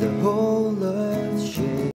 the whole